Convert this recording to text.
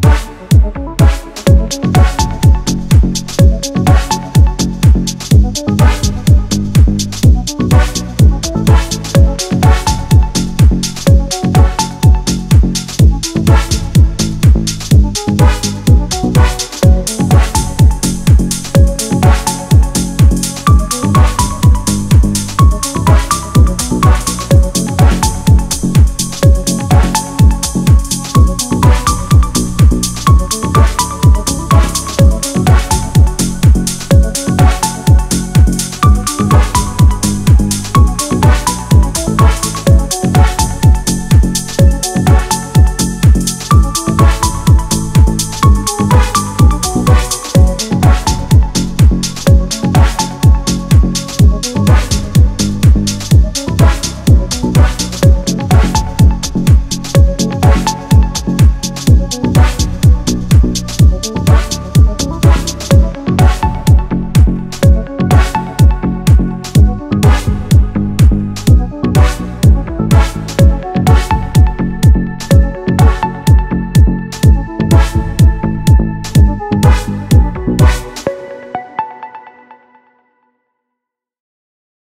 Bye.